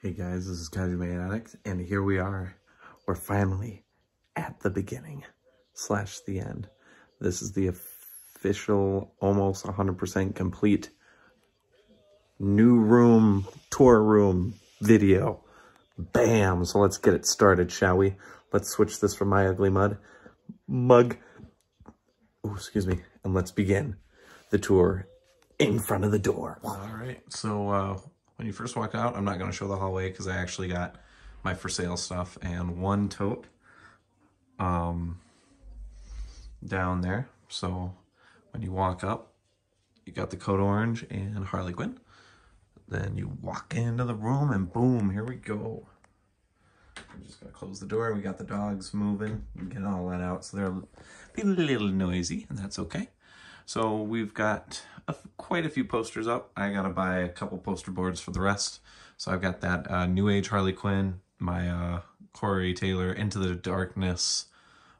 Hey guys, this is Kaiju Addict, and here we are. We're finally at the beginning slash the end. This is the official, almost 100% complete new room, tour room video. Bam! So let's get it started, shall we? Let's switch this from My Ugly Mud mug. Oh, excuse me. And let's begin the tour in front of the door. All right. So uh, when you first walk out, I'm not going to show the hallway because I actually got my for sale stuff and one tote um, down there. So when you walk up, you got the Code Orange and Harley Quinn. Then you walk into the room and boom, here we go. I'm just gonna close the door. We got the dogs moving and get all that out. So they're a little noisy and that's okay. So we've got a, quite a few posters up. I gotta buy a couple poster boards for the rest. So I've got that uh, New Age Harley Quinn, my uh, Corey Taylor Into the Darkness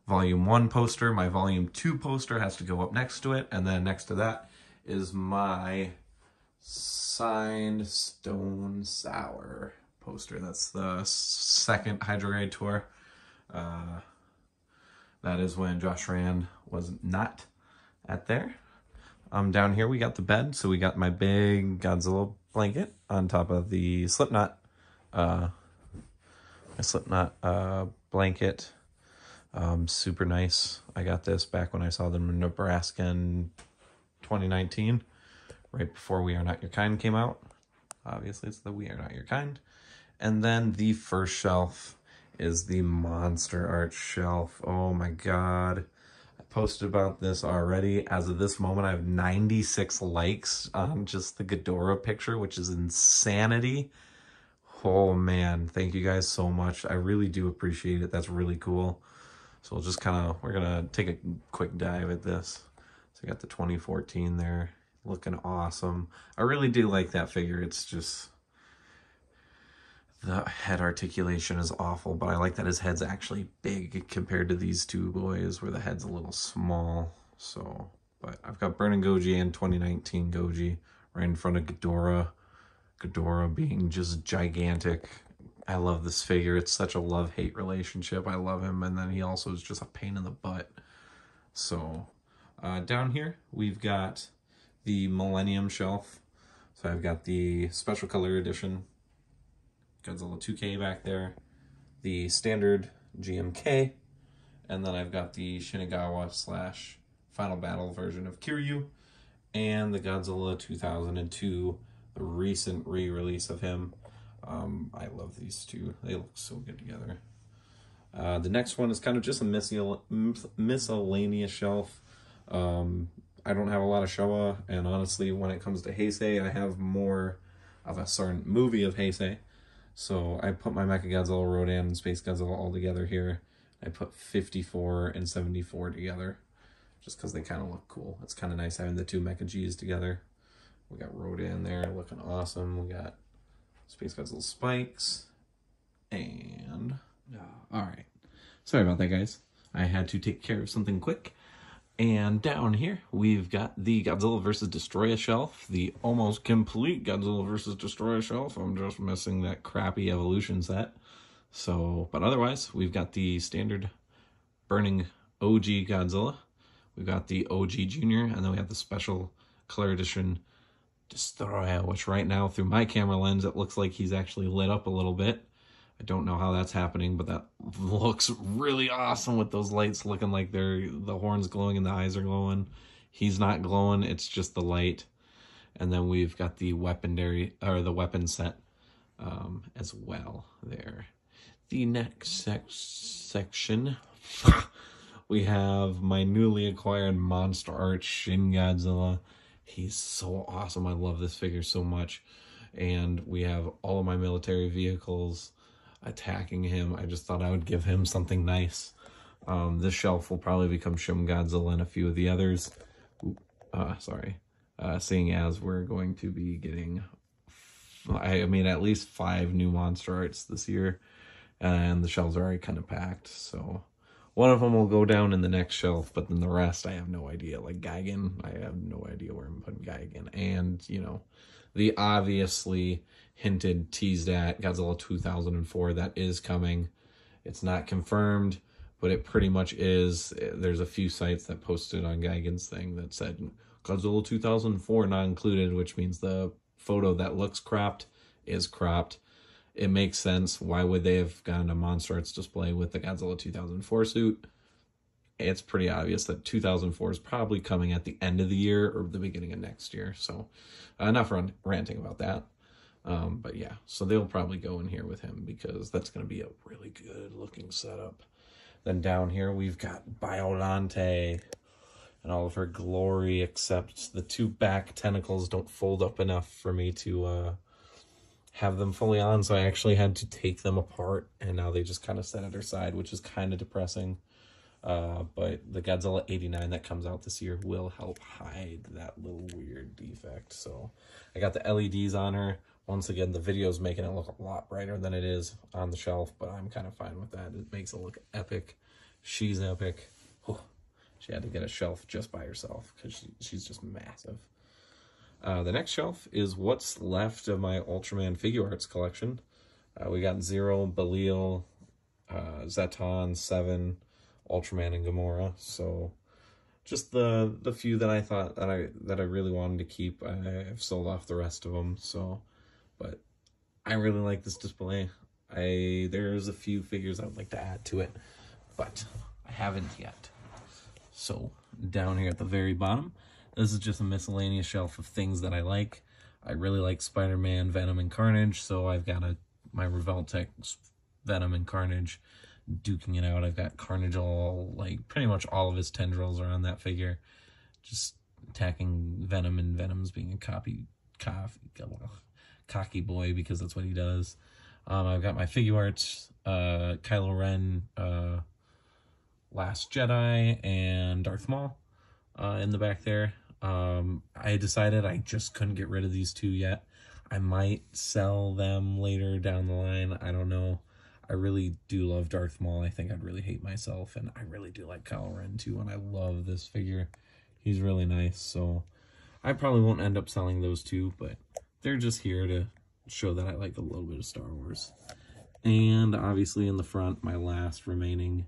Volume 1 poster. My Volume 2 poster has to go up next to it. And then next to that is my signed Stone Sour poster. That's the second Hydro tour. Uh, that is when Josh Rand was not at there. Um, down here we got the bed, so we got my big Godzilla blanket on top of the Slipknot, uh, my Slipknot uh, blanket. Um, super nice. I got this back when I saw them in Nebraska in 2019, right before We Are Not Your Kind came out. Obviously, it's the We Are Not Your Kind. And then the first shelf is the Monster Art shelf. Oh my god posted about this already. As of this moment, I have 96 likes on just the Ghidorah picture, which is insanity. Oh man, thank you guys so much. I really do appreciate it. That's really cool. So we'll just kind of, we're going to take a quick dive at this. So I got the 2014 there, looking awesome. I really do like that figure. It's just, the head articulation is awful, but I like that his head's actually big compared to these two boys where the head's a little small. So, but I've got Burning Goji and 2019 Goji right in front of Ghidorah. Ghidorah being just gigantic. I love this figure. It's such a love-hate relationship. I love him, and then he also is just a pain in the butt. So, uh, down here, we've got the Millennium Shelf. So I've got the Special Color Edition Godzilla 2K back there, the standard GMK, and then I've got the Shinagawa slash Final Battle version of Kiryu, and the Godzilla 2002, the recent re-release of him. Um, I love these two. They look so good together. Uh, the next one is kind of just a miscellaneous shelf. Um, I don't have a lot of Showa, and honestly, when it comes to Heisei, I have more of a certain movie of Heisei. So I put my Mechagodzilla, Rodan, and Space Godzilla all together here. I put 54 and 74 together just because they kind of look cool. It's kind of nice having the two Mecha G's together. We got Rodan there looking awesome. We got Space Godzilla spikes. And, all right. Sorry about that, guys. I had to take care of something quick. And down here, we've got the Godzilla vs. Destoroyah shelf, the almost complete Godzilla vs. Destoroyah shelf. I'm just missing that crappy evolution set. So, but otherwise, we've got the standard burning OG Godzilla. We've got the OG Junior, and then we have the special color edition Destoroyah, which right now, through my camera lens, it looks like he's actually lit up a little bit. I don't know how that's happening, but that looks really awesome with those lights looking like they're the horns glowing and the eyes are glowing. He's not glowing, it's just the light. And then we've got the weaponry or the weapon set um, as well there. The next sec section, we have my newly acquired Monster Art Shin Godzilla. He's so awesome. I love this figure so much. And we have all of my military vehicles attacking him. I just thought I would give him something nice. Um, this shelf will probably become Shin Godzilla and a few of the others. Uh, sorry. Uh, seeing as we're going to be getting, I, I mean, at least five new monster arts this year. And the shelves are already kind of packed. So one of them will go down in the next shelf, but then the rest, I have no idea. Like Gigan, I have no idea where I'm putting Gigan. And, you know, the obviously hinted, teased at Godzilla 2004. That is coming. It's not confirmed, but it pretty much is. There's a few sites that posted on Gigan's thing that said Godzilla 2004 not included, which means the photo that looks cropped is cropped. It makes sense. Why would they have gotten a Monster Arts display with the Godzilla 2004 suit? It's pretty obvious that 2004 is probably coming at the end of the year or the beginning of next year. So, enough ranting about that. Um, but yeah, so they'll probably go in here with him because that's going to be a really good looking setup. Then down here we've got Biolante and all of her glory, except the two back tentacles don't fold up enough for me to uh, have them fully on. So I actually had to take them apart, and now they just kind of sit at her side, which is kind of depressing. Uh, but the Godzilla 89 that comes out this year will help hide that little weird defect. So I got the LEDs on her. Once again, the video is making it look a lot brighter than it is on the shelf, but I'm kind of fine with that. It makes it look epic. She's epic. Whew. She had to get a shelf just by herself because she, she's just massive. Uh, the next shelf is what's left of my Ultraman figure arts collection. Uh, we got Zero, Belial, uh, Zetton, Seven, Ultraman, and Gomora. So just the the few that I thought that I that I really wanted to keep. I've sold off the rest of them. So, but I really like this display. I there's a few figures I would like to add to it, but I haven't yet. So down here at the very bottom, this is just a miscellaneous shelf of things that I like. I really like Spider-Man, Venom, and Carnage, so I've got a my Revoltech Venom and Carnage duking it out. I've got Carnage all, like, pretty much all of his tendrils are on that figure. Just attacking Venom, and Venom's being a copy, coffee, cocky boy, because that's what he does. Um, I've got my Figuarts, uh, Kylo Ren, uh, Last Jedi, and Darth Maul uh, in the back there. Um, I decided I just couldn't get rid of these two yet. I might sell them later down the line. I don't know. I really do love Darth Maul. I think I'd really hate myself, and I really do like Kylo Ren too. And I love this figure. He's really nice. So I probably won't end up selling those two, but they're just here to show that I like a little bit of Star Wars. And obviously in the front, my last remaining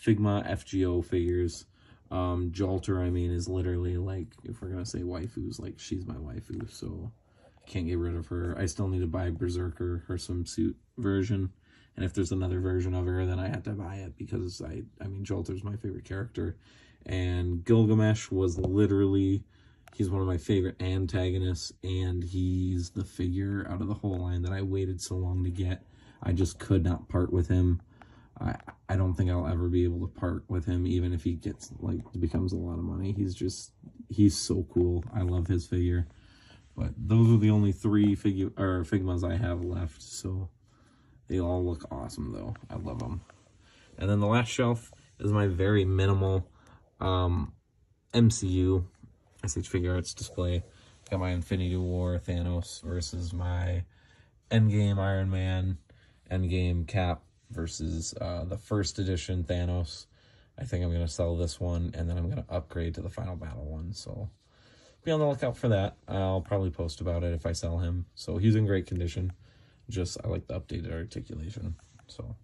Figma FGO figures. Um, Jalter, I mean, is literally like, if we're going to say waifus, like she's my waifu, so can't get rid of her. I still need to buy Berserker, her swimsuit version. And if there's another version of her, then I have to buy it because I, I mean, Jalter's my favorite character. And Gilgamesh was literally, he's one of my favorite antagonists, and he's the figure out of the whole line that I waited so long to get. I just could not part with him. I I don't think I'll ever be able to part with him, even if he gets like becomes a lot of money. He's just he's so cool. I love his figure. But those are the only three figure or Figmas I have left. So they all look awesome though. I love them. And then the last shelf is my very minimal um, MCU SH Figuarts display. Got my Infinity War Thanos versus my Endgame Iron Man, Endgame Cap versus uh, the first edition Thanos. I think I'm going to sell this one, and then I'm going to upgrade to the Final Battle one. So be on the lookout for that. I'll probably post about it if I sell him. So he's in great condition. Just, I like the updated articulation. So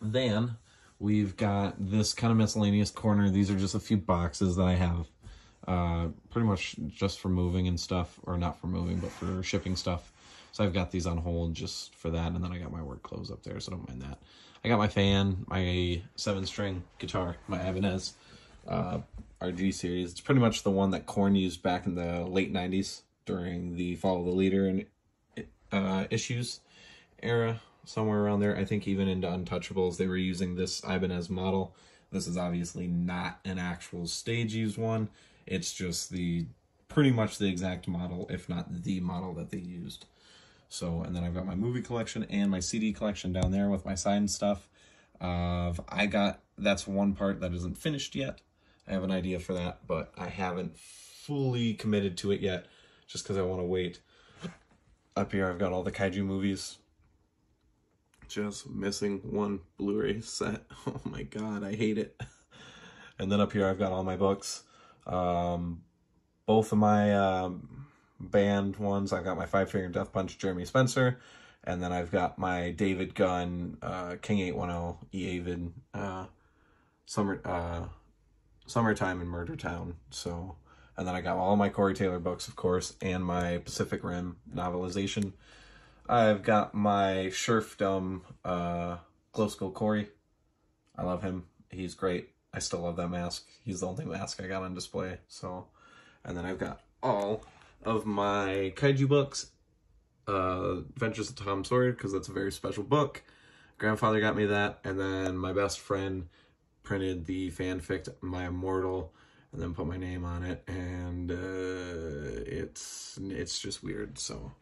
then we've got this kind of miscellaneous corner. These are just a few boxes that I have. Uh, pretty much just for moving and stuff, or not for moving, but for shipping stuff. So I've got these on hold just for that, and then I got my work clothes up there, so don't mind that. I got my fan, my seven string guitar, my Ibanez uh, RG series. It's pretty much the one that Korn used back in the late 90s during the Follow the Leader and uh, issues era, somewhere around there. I think even into Untouchables, they were using this Ibanez model. This is obviously not an actual stage used one. It's just the pretty much the exact model, if not the model that they used. So, and then I've got my movie collection and my CD collection down there with my signed stuff. Uh, I got, that's one part that isn't finished yet. I have an idea for that, but I haven't fully committed to it yet just because I want to wait. Up here, I've got all the kaiju movies. Just missing one Blu-ray set. Oh my god, I hate it. And then up here, I've got all my books. Um, both of my um, band ones. I've got my Five Finger Death Punch Jeremy Spencer, and then I've got my David Gunn uh, King Eight One Zero Eavid uh, Summer uh, Summertime in Murder Town. So, and then I got all my Corey Taylor books, of course, and my Pacific Rim novelization. I've got my Sherfdom uh, Glow Skull Corey. I love him. He's great. I still love that mask. He's the only mask I got on display. So, and then I've got all of my kaiju books, uh, Adventures of Tom Sawyer, because that's a very special book. Grandfather got me that, and then my best friend printed the fanfic My Immortal, and then put my name on it, and uh, it's it's just weird. So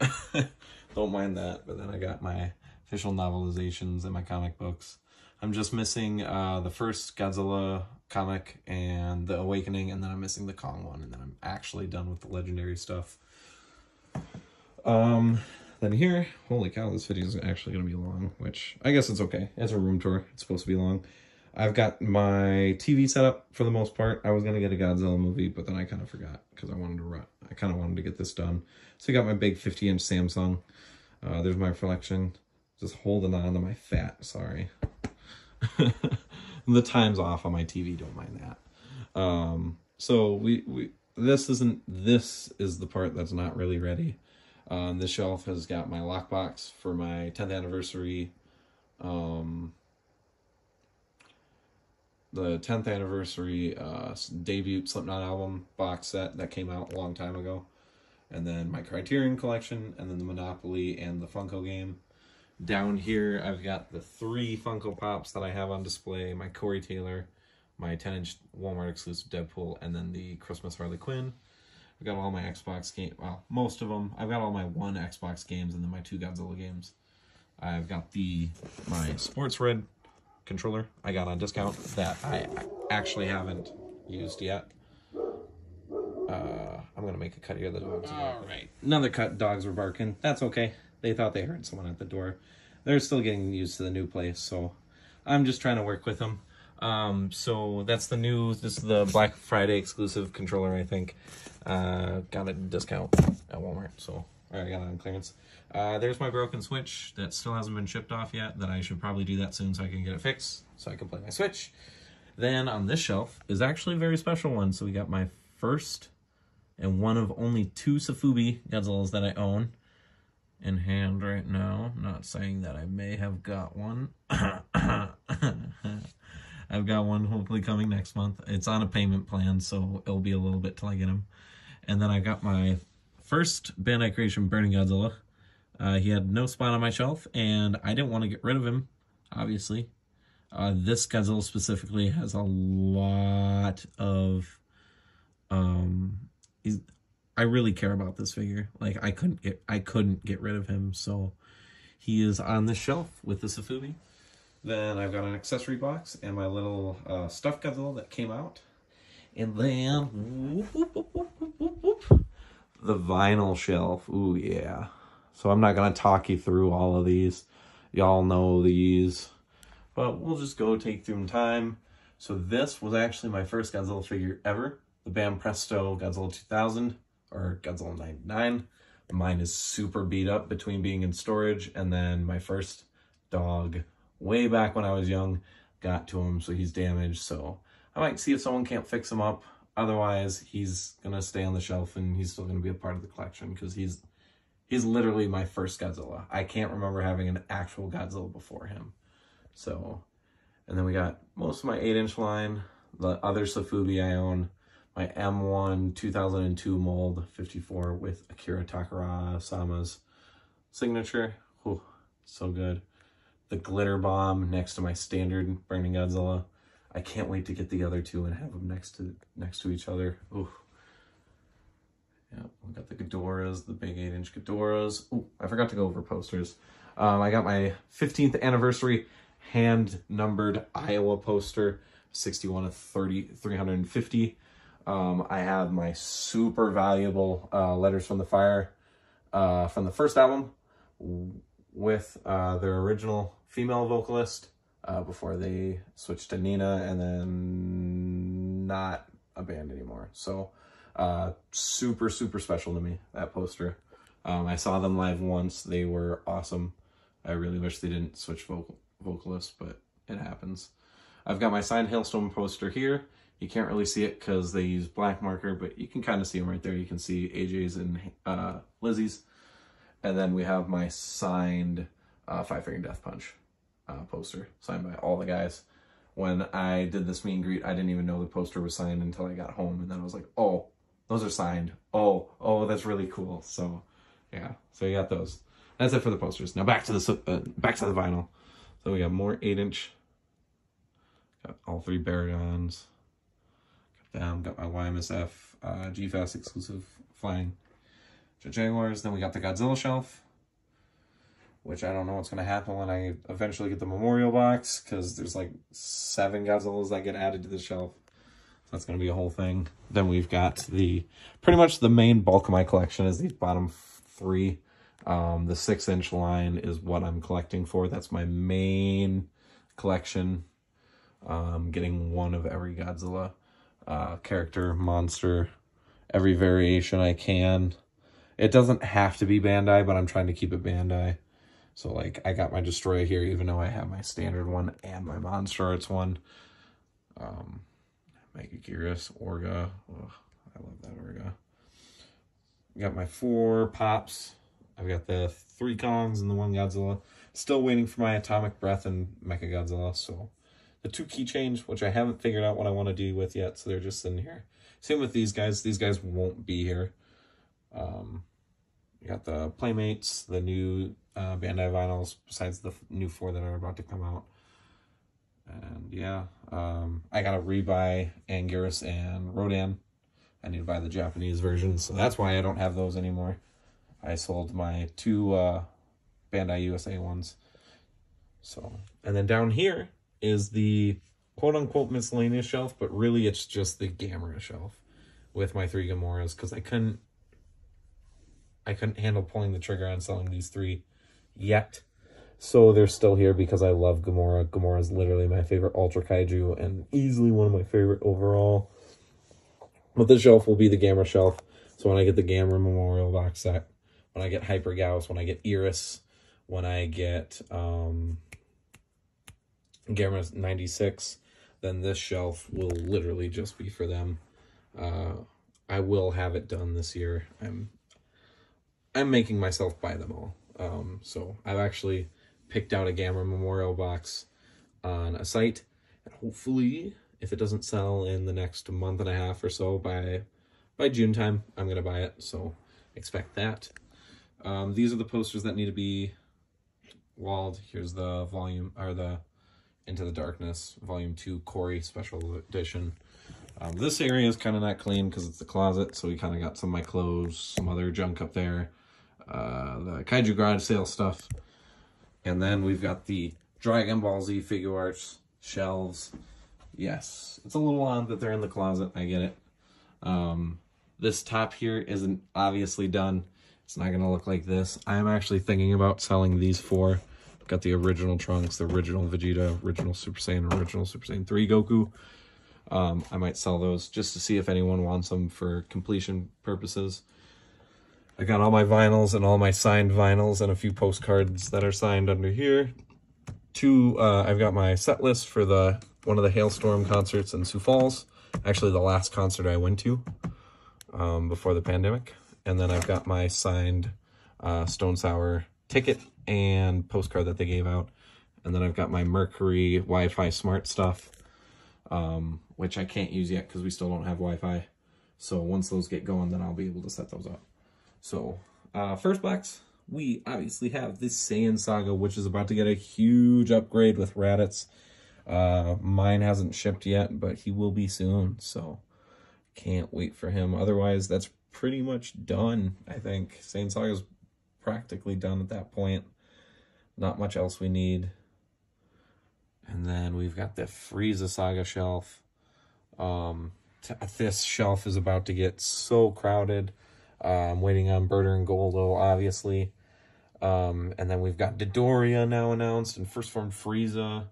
don't mind that. But then I got my official novelizations and my comic books. I'm just missing uh, the first Godzilla comic and the Awakening, and then I'm missing the Kong one, and then I'm actually done with the legendary stuff. Um, then here, holy cow, this video is actually going to be long, which I guess it's okay. It's a room tour. It's supposed to be long. I've got my TV set up for the most part. I was going to get a Godzilla movie, but then I kind of forgot because I wanted to run. I kind of wanted to get this done. So I got my big 50 inch Samsung. Uh, there's my reflection. Just holding on to my fat, sorry. the time's off on my TV, don't mind that. Um, so we, we, this isn't, this is the part that's not really ready. Uh, this shelf has got my lockbox for my 10th anniversary, um, the 10th anniversary uh, debut Slipknot album box set that came out a long time ago. And then my Criterion collection, and then the Monopoly and the Funko game. Down here, I've got the three Funko Pops that I have on display my Corey Taylor, my 10 inch Walmart exclusive Deadpool, and then the Christmas Harley Quinn. I've got all my Xbox game, well, most of them. I've got all my one Xbox games and then my two Godzilla games. I've got the my Sports Red controller I got on discount that I actually haven't used yet. Uh, I'm gonna make a cut here. The dogs. All right, another cut. Dogs were barking. That's okay. They thought they heard someone at the door. They're still getting used to the new place, so I'm just trying to work with them. Um, so that's the new. This is the Black Friday exclusive controller. I think uh, got a discount at Walmart. So I got it on clearance. Uh, there's my broken Switch that still hasn't been shipped off yet. That I should probably do that soon so I can get it fixed so I can play my Switch. Then on this shelf is actually a very special one. So we got my first and one of only two Sofubi Godzillas that I own in hand right now. Not saying that I may have got one. I've got one hopefully coming next month. It's on a payment plan, so it'll be a little bit till I get him. And then I got my first Bandai Creation Burning Godzilla. Uh, he had no spot on my shelf, and I didn't want to get rid of him, obviously. Uh, this Godzilla specifically has a lot of... Um, he's, I really care about this figure. Like, I couldn't get I couldn't get rid of him, so he is on the shelf with the Sofubi. Then I've got an accessory box and my little uh, stuffed Godzilla that came out. And then whoop, whoop, whoop, the vinyl shelf. Ooh, yeah. So I'm not to talk you through all of these. Y'all know these. But we'll just go take through time. So this was actually my first Godzilla figure ever. The Banpresto Godzilla 2000 or Godzilla 99. Mine is super beat up between being in storage and then my first dog way back when I was young got to him, so he's damaged. So I might see if someone can't fix him up. Otherwise, he's gonna stay on the shelf and he's still gonna be a part of the collection because he's he's literally my first Godzilla. I can't remember having an actual Godzilla before him. So, and then we got most of my 8-inch line, the other Sofubi I own, my M1 2002 mold 54 with Akira Takarada-sama's signature. Oh, so good the glitter bomb next to my standard Burning Godzilla. I can't wait to get the other two and have them next to next to each other. Ooh. Yeah, we got the Ghidorahs, the big 8-inch Ghidorahs. Oh, I forgot to go over posters. Um, I got my 15th anniversary hand-numbered Iowa poster, 61 of 30, 350. Um, I have my super valuable uh, Letters from the Fire uh, from the first album with uh, their original female vocalist uh, before they switched to Nina and then not a band anymore. So Uh, super, super special to me, that poster. Um, I saw them live once. They were awesome. I really wish they didn't switch vocal vocalists, but it happens. I've got my signed Halestorm poster here. You can't really see it because they use black marker, but you can kind of see them right there. You can see AJ's and uh, Lizzie's. And then we have my signed uh, Five Finger Death Punch uh, poster, signed by all the guys. When I did this meet and greet, I didn't even know the poster was signed until I got home. And then I was like, oh, those are signed. Oh, oh, that's really cool. So, yeah, so you got those. That's it for the posters. Now back to the uh, back to the vinyl. So we got more eight inch. Got all three Baragons. Got. Got my YMSF uh, G-Fest exclusive flying Jaguars. Then we got the Godzilla shelf, which I don't know what's going to happen when I eventually get the memorial box because there's like seven Godzillas that get added to the shelf. So that's going to be a whole thing. Then we've got the pretty much the main bulk of my collection is these bottom three. Um, the six inch line is what I'm collecting for. That's my main collection. Um, getting one of every Godzilla uh, character, monster, every variation I can. It doesn't have to be Bandai, but I'm trying to keep it Bandai. So, like, I got my Destoroyah here, even though I have my standard one and my Monster Arts one. Um, Mega Megaguirus, Orga. I love that Orga. Got my four Pops. I've got the three Kongs and the one Godzilla. Still waiting for my Atomic Breath and Mecha Godzilla, so... The two keychains, which I haven't figured out what I want to do with yet, so they're just sitting here. Same with these guys. These guys won't be here. Um, got the Playmates, the new uh, Bandai vinyls, besides the new four that are about to come out. And yeah, um, I got to rebuy Anguirus and Rodan. I need to buy the Japanese version, so that's why I don't have those anymore. I sold my two uh, Bandai USA ones. So, and then down here is the quote-unquote miscellaneous shelf, but really it's just the Gamera shelf with my three Gomoras, because I couldn't I couldn't handle pulling the trigger on selling these three yet. So they're still here because I love Gomora. Gomora is literally my favorite Ultra Kaiju and easily one of my favorite overall. But this shelf will be the Gamera shelf. So when I get the Gamera Memorial box set, when I get Hyper Gyaos, when I get Iris, when I get um, Gamera 96, then this shelf will literally just be for them. Uh, I will have it done this year. I'm I'm making myself buy them all. Um, so I've actually picked out a Gamera Memorial box on a site, and hopefully, if it doesn't sell in the next month and a half or so, by by June time, I'm gonna buy it. So expect that. Um, these are the posters that need to be walled. Here's the volume or the into the Darkness, Volume 2, Corey Special Edition. Um, this area is kind of not clean because it's the closet, so we kind of got some of my clothes, some other junk up there, uh, the Kaiju Garage Sale stuff. And then we've got the Dragon Ball Z figure arts shelves. Yes, it's a little odd that they're in the closet, I get it. Um, this top here isn't obviously done. It's not going to look like this. I am actually thinking about selling these four Got the original Trunks, the original Vegeta, original Super Saiyan, original Super Saiyan 3 Goku. Um, I might sell those just to see if anyone wants them for completion purposes. I got all my vinyls and all my signed vinyls and a few postcards that are signed under here. Two, uh, I've got my set list for the one of the Halestorm concerts in Sioux Falls. Actually, the last concert I went to um, before the pandemic. And then I've got my signed uh, Stone Sour ticket and postcard that they gave out. And then I've got my Mercury Wi-Fi smart stuff, um, which I can't use yet because we still don't have Wi-Fi. So once those get going, then I'll be able to set those up. So uh, first box, we obviously have this Saiyan Saga, which is about to get a huge upgrade with Raditz. Uh, mine hasn't shipped yet, but he will be soon, so can't wait for him. Otherwise, that's pretty much done, I think. Saiyan Saga's practically done at that point. Not much else we need. And then we've got the Frieza Saga shelf. Um, this shelf is about to get so crowded. Uh, I'm waiting on Burter and Guldo, obviously. Um, and then we've got Dodoria now announced and First Form Frieza.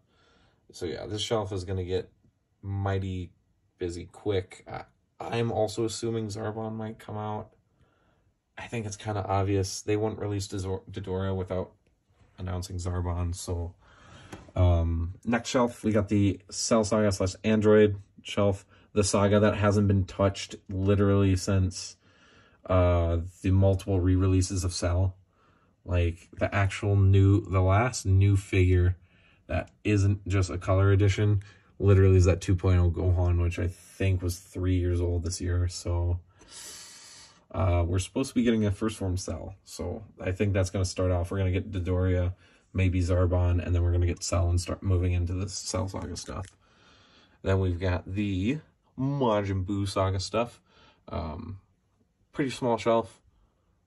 So yeah, this shelf is going to get mighty busy quick. Uh, I'm also assuming Zarbon might come out. I think it's kind of obvious they wouldn't release Dodoria without announcing Zarbon. So, um, next shelf we got the Cell Saga slash Android shelf, the saga that hasn't been touched literally since uh the multiple re-releases of Cell. Like the actual new, the last new figure that isn't just a color edition literally is that 2.0 Gohan, which I think was three years old this year. So uh, we're supposed to be getting a first form cell. So I think that's going to start off. We're going to get Dodoria, maybe Zarbon, and then we're going to get Cell and start moving into the Cell Saga stuff. Then we've got the Majin Buu Saga stuff. Um, pretty small shelf.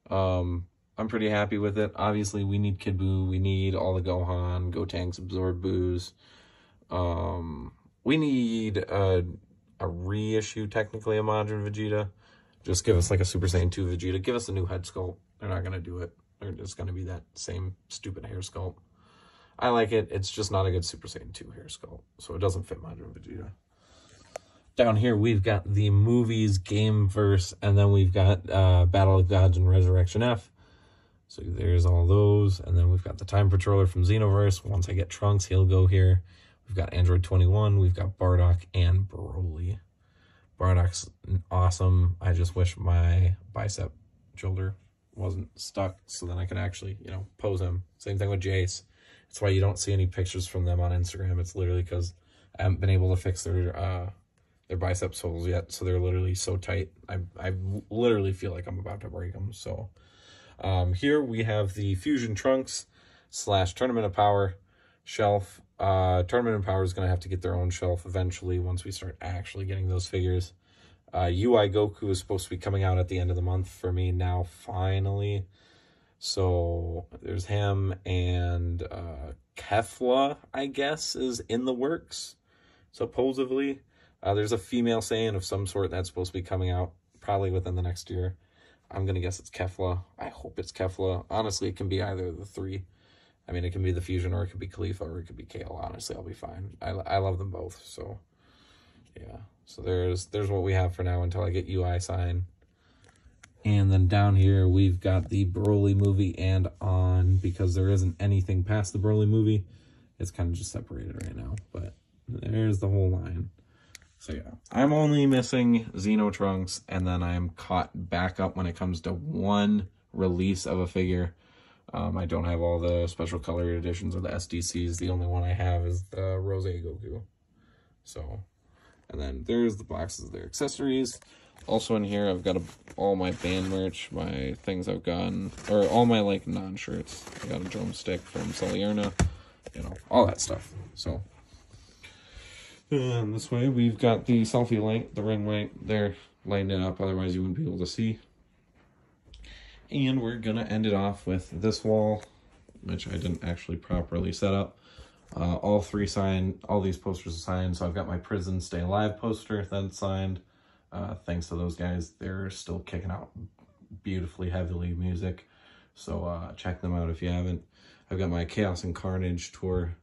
Um, I'm pretty happy with it. Obviously, we need Kid Buu. We need all the Gohan, Gotenks, Absorb Buus. Um, we need a, a reissue, technically, of Majin Vegeta. Just give us like a Super Saiyan 2 Vegeta. Give us a new head sculpt. They're not going to do it. They're just going to be that same stupid hair sculpt. I like it. It's just not a good Super Saiyan 2 hair sculpt. So it doesn't fit my Dream Vegeta. Down here, we've got the movies, game verse, and then we've got uh, Battle of Gods and Resurrection F. So there's all those. And then we've got the Time Patroller from Xenoverse. Once I get Trunks, he'll go here. We've got Android 21. We've got Bardock and Broly. Bardock's awesome. I just wish my bicep shoulder wasn't stuck so then I could actually, you know, pose him. Same thing with Jeice. That's why you don't see any pictures from them on Instagram. It's literally because I haven't been able to fix their uh, their biceps holes yet, so they're literally so tight. I I literally feel like I'm about to break them. So um, here we have the Fusion Trunks slash Tournament of Power shelf. Uh, Tournament of Power is going to have to get their own shelf eventually once we start actually getting those figures. Uh, UI Goku is supposed to be coming out at the end of the month for me now, finally. So there's him and uh, Kefla, I guess, is in the works, supposedly. Uh, there's a female Saiyan of some sort that's supposed to be coming out probably within the next year. I'm going to guess it's Kefla. I hope it's Kefla. Honestly, it can be either of the three. I mean, it can be the Fusion or it could be Caulifla or it could be Kale. Honestly, I'll be fine. I, I love them both. So, yeah. So there's there's what we have for now until I get UI sign. And then down here, we've got the Broly movie and on because there isn't anything past the Broly movie. It's kind of just separated right now, but there's the whole line. So yeah, I'm only missing Xeno Trunks, and then I'm caught back up when it comes to one release of a figure. Um, I don't have all the special color editions or the SDCs. The only one I have is the Rose Goku. So, and then there's the boxes of their accessories. Also in here, I've got a, all my band merch, my things I've gotten, or all my like non-shirts. I got a drumstick from Salierna, you know, all that stuff. So, and this way, we've got the selfie light, the ring light there, lighting it up, otherwise you wouldn't be able to see. And we're to end it off with this wall, which I didn't actually properly set up. Uh, all three signed, all these posters are signed, so I've got my Prison Stay Alive poster that's signed. Uh, thanks to those guys, they're still kicking out beautifully heavily music, so uh, check them out if you haven't. I've got my Chaos and Carnage Tour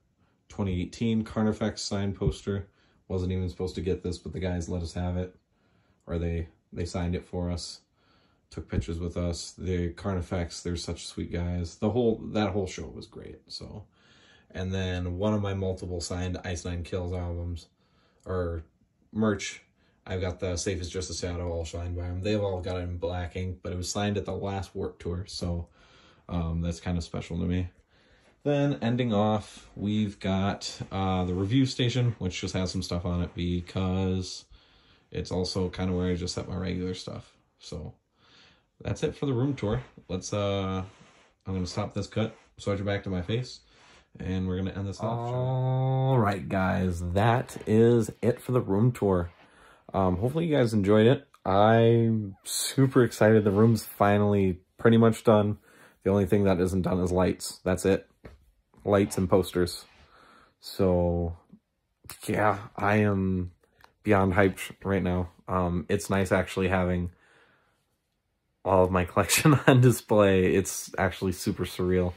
2018 Carnifex signed poster. Wasn't even supposed to get this, but the guys let us have it. Or they, they signed it for us. Took pictures with us. The Carnifex, they're such sweet guys. The whole, that whole show was great, so. And then one of my multiple signed Ice Nine Kills albums, or merch, I've got the Safe is Just a Shadow all signed by them. They've all got it in black ink, but it was signed at the last Warp Tour, so um, that's kind of special to me. Then ending off, we've got uh, the review station, which just has some stuff on it because it's also kind of where I just set my regular stuff. So that's it for the room tour. Let's, uh, I'm going to stop this cut, switch it back to my face, and we're going to end this off. All right, guys, that is it for the room tour. Um, hopefully you guys enjoyed it. I'm super excited. The room's finally pretty much done. The only thing that isn't done is lights. That's it lights and posters. So yeah, I am beyond hyped right now. Um, it's nice actually having all of my collection on display. It's actually super surreal.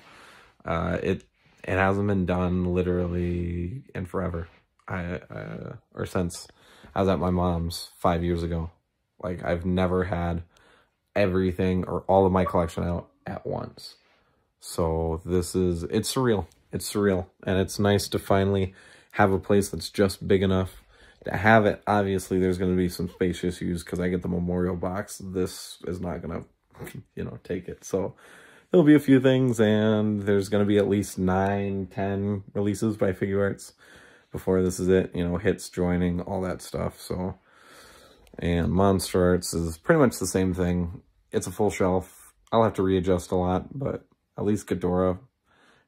Uh, it it hasn't been done literally in forever. I uh, or since I was at my mom's five years ago. Like I've never had everything or all of my collection out at once. So this is, it's surreal. It's surreal. And it's nice to finally have a place that's just big enough to have it. Obviously, there's going to be some space issues because I get the memorial box. This is not going to, you know, take it. So there'll be a few things and there's going to be at least nine, ten releases by Figuarts before this is it. You know, hits, joining, all that stuff. So, and Monster Arts is pretty much the same thing. It's a full shelf. I'll have to readjust a lot, but at least Ghidorah,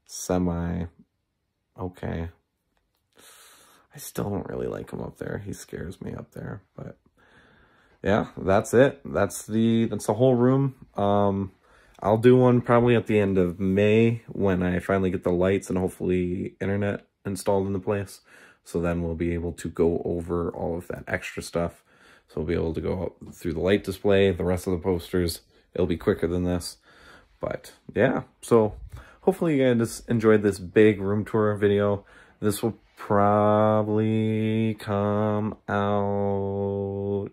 semi okay. I still don't really like him up there. He scares me up there, but yeah, that's it. That's the that's the whole room. Um, I'll do one probably at the end of May when I finally get the lights and hopefully internet installed in the place. So then we'll be able to go over all of that extra stuff. So we'll be able to go through the light display, the rest of the posters. It'll be quicker than this. But yeah, so hopefully you guys enjoyed this big room tour video. This will probably come out.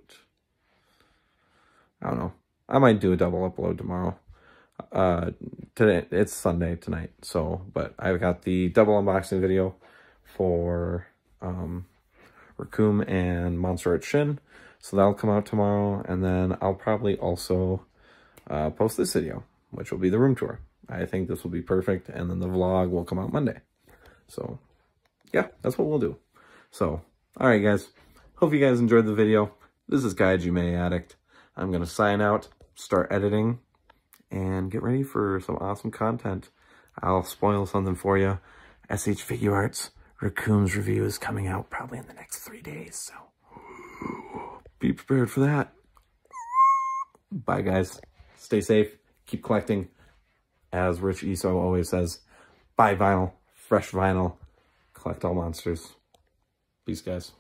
I don't know. I might do a double upload tomorrow. Uh, today it's Sunday tonight, so but I've got the double unboxing video for um, Recoome and Monster Art Shin, so that'll come out tomorrow, and then I'll probably also uh, post this video, which will be the room tour. I think this will be perfect, and then the vlog will come out Monday. So yeah, that's what we'll do. So, all right, guys. Hope you guys enjoyed the video. This is Kaijumie Addict. I'm going to sign out, start editing, and get ready for some awesome content. I'll spoil something for you. SH Figuarts Recoome's review is coming out probably in the next three days, so be prepared for that. Bye, guys. Stay safe. Keep collecting. As Rich Eso always says, buy vinyl, fresh vinyl, collect all monsters. Peace, guys.